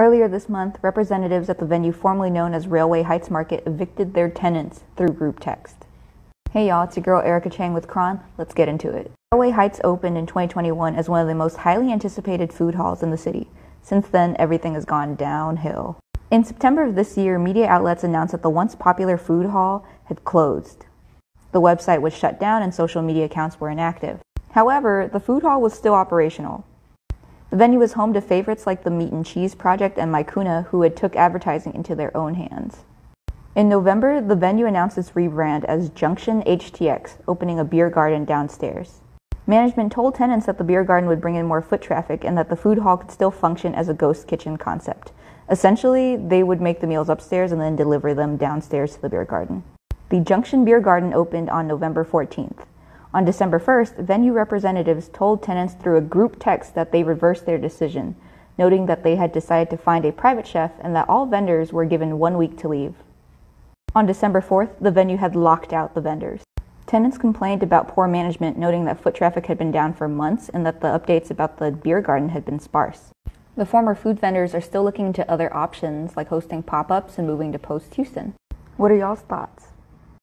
Earlier this month, representatives at the venue formerly known as Railway Heights Market evicted their tenants through group text. Hey y'all, it's your girl Erica Chang with Chron. Let's get into it. Railway Heights opened in 2021 as one of the most highly anticipated food halls in the city. Since then, everything has gone downhill. In September of this year, media outlets announced that the once popular food hall had closed. The website was shut down and social media accounts were inactive. However, the food hall was still operational. The venue was home to favorites like the Meat and Cheese Project and Mycuna, who had took advertising into their own hands. In November, the venue announced its rebrand as Junction HTX, opening a beer garden downstairs. Management told tenants that the beer garden would bring in more foot traffic and that the food hall could still function as a ghost kitchen concept. Essentially, they would make the meals upstairs and then deliver them downstairs to the beer garden. The Junction Beer Garden opened on November 14th. On December 1st, venue representatives told tenants through a group text that they reversed their decision, noting that they had decided to find a private chef and that all vendors were given one week to leave. On December 4th, the venue had locked out the vendors. Tenants complained about poor management, noting that foot traffic had been down for months and that the updates about the beer garden had been sparse. The former food vendors are still looking into other options like hosting pop ups and moving to Post Houston. What are y'all's thoughts?